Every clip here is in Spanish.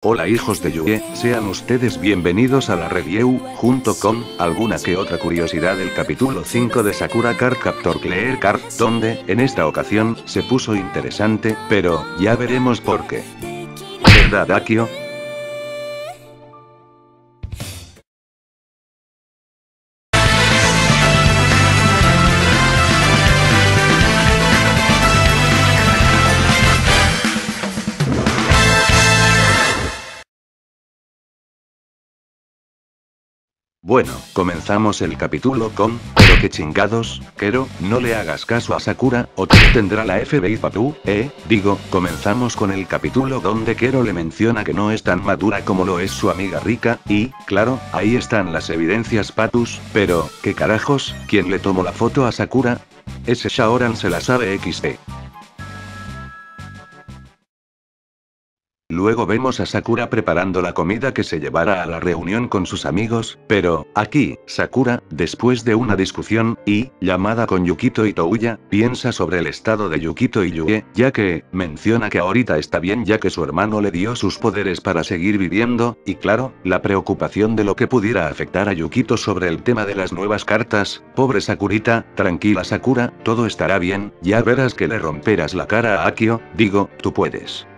Hola hijos de Yue, sean ustedes bienvenidos a la review, junto con, alguna que otra curiosidad del capítulo 5 de Sakura Card Captor Clear Card, donde, en esta ocasión, se puso interesante, pero, ya veremos por qué. ¿Verdad Akio? Bueno, comenzamos el capítulo con, pero qué chingados, Kero, no le hagas caso a Sakura, o te tendrá la FBI Patu, eh, digo, comenzamos con el capítulo donde Kero le menciona que no es tan madura como lo es su amiga Rika, y, claro, ahí están las evidencias Patus, pero, ¿qué carajos? ¿Quién le tomó la foto a Sakura? Ese Shaoran se la sabe XD. Luego vemos a Sakura preparando la comida que se llevará a la reunión con sus amigos, pero, aquí, Sakura, después de una discusión, y, llamada con Yukito y Touya, piensa sobre el estado de Yukito y Yue, ya que, menciona que ahorita está bien ya que su hermano le dio sus poderes para seguir viviendo, y claro, la preocupación de lo que pudiera afectar a Yukito sobre el tema de las nuevas cartas, pobre Sakurita, tranquila Sakura, todo estará bien, ya verás que le romperás la cara a Akio, digo, tú puedes.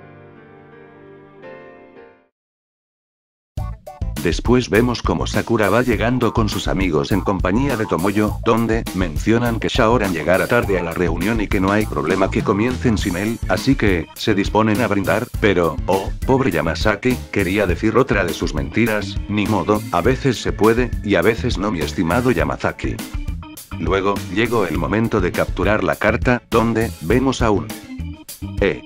Después vemos como Sakura va llegando con sus amigos en compañía de Tomoyo, donde, mencionan que Shaoran llegará tarde a la reunión y que no hay problema que comiencen sin él, así que, se disponen a brindar, pero, oh, pobre Yamasaki, quería decir otra de sus mentiras, ni modo, a veces se puede, y a veces no mi estimado Yamazaki. Luego, llegó el momento de capturar la carta, donde, vemos a un... Eh.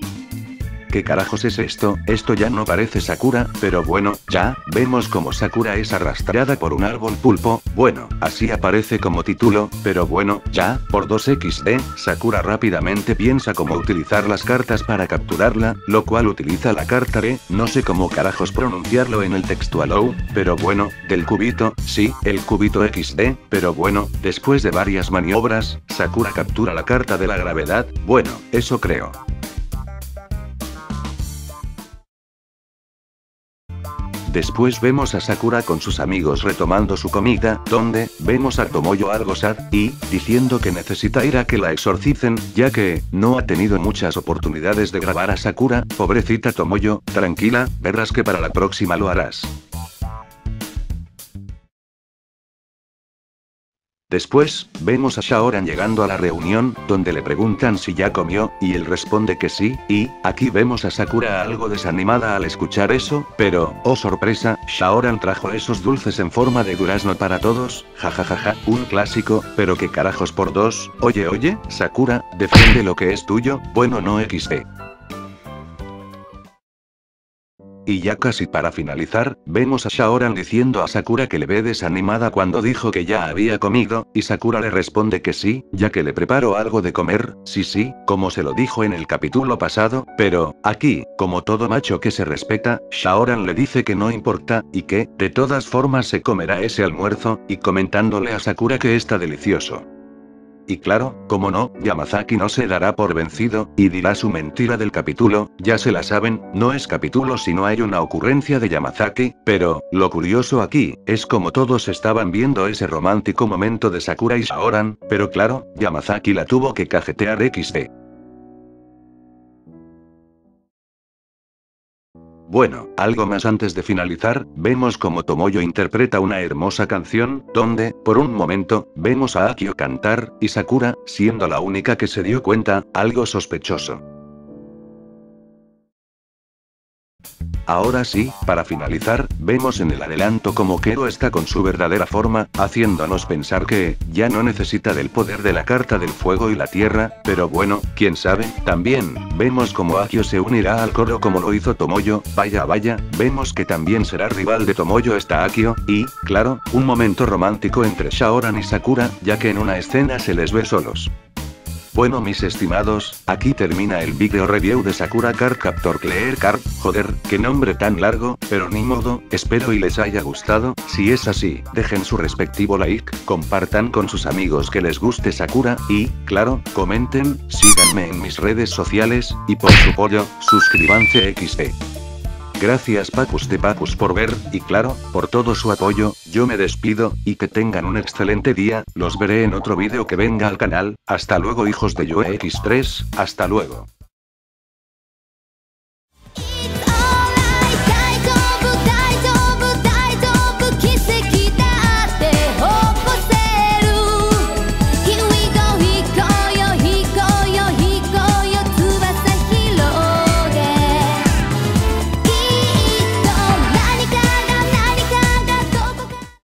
¿Qué carajos es esto? Esto ya no parece Sakura, pero bueno, ya, vemos como Sakura es arrastrada por un árbol pulpo, bueno, así aparece como título, pero bueno, ya, por 2XD, Sakura rápidamente piensa cómo utilizar las cartas para capturarla, lo cual utiliza la carta B, no sé cómo carajos pronunciarlo en el textual O, pero bueno, del cubito, sí, el cubito XD, pero bueno, después de varias maniobras, Sakura captura la carta de la gravedad, bueno, eso creo. Después vemos a Sakura con sus amigos retomando su comida, donde, vemos a Tomoyo algo sad, y, diciendo que necesita ir a que la exorcicen, ya que, no ha tenido muchas oportunidades de grabar a Sakura, pobrecita Tomoyo, tranquila, verás que para la próxima lo harás. Después, vemos a Shaoran llegando a la reunión, donde le preguntan si ya comió, y él responde que sí, y, aquí vemos a Sakura algo desanimada al escuchar eso, pero, oh sorpresa, Shaoran trajo esos dulces en forma de durazno para todos, jajajaja, un clásico, pero que carajos por dos, oye oye, Sakura, defiende lo que es tuyo, bueno no XD. Y ya casi para finalizar, vemos a Shaoran diciendo a Sakura que le ve desanimada cuando dijo que ya había comido, y Sakura le responde que sí, ya que le preparo algo de comer, sí sí, como se lo dijo en el capítulo pasado, pero, aquí, como todo macho que se respeta, Shaoran le dice que no importa, y que, de todas formas se comerá ese almuerzo, y comentándole a Sakura que está delicioso. Y claro, como no, Yamazaki no se dará por vencido, y dirá su mentira del capítulo, ya se la saben, no es capítulo si no hay una ocurrencia de Yamazaki, pero, lo curioso aquí, es como todos estaban viendo ese romántico momento de Sakura y Shaoran, pero claro, Yamazaki la tuvo que cajetear XD. Bueno, algo más antes de finalizar, vemos como Tomoyo interpreta una hermosa canción, donde, por un momento, vemos a Akio cantar, y Sakura, siendo la única que se dio cuenta, algo sospechoso. Ahora sí, para finalizar, vemos en el adelanto como Kero está con su verdadera forma, haciéndonos pensar que, ya no necesita del poder de la carta del fuego y la tierra, pero bueno, quién sabe, también, vemos como Akio se unirá al coro como lo hizo Tomoyo, vaya vaya, vemos que también será rival de Tomoyo está Akio, y, claro, un momento romántico entre Shaoran y Sakura, ya que en una escena se les ve solos. Bueno mis estimados, aquí termina el video review de Sakura Card Captor Clear Card, joder, qué nombre tan largo, pero ni modo, espero y les haya gustado, si es así, dejen su respectivo like, compartan con sus amigos que les guste Sakura, y, claro, comenten, síganme en mis redes sociales, y por su pollo, suscríbanse XD. Gracias Papus de Papus por ver, y claro, por todo su apoyo, yo me despido, y que tengan un excelente día, los veré en otro vídeo que venga al canal, hasta luego hijos de Yue X3, hasta luego.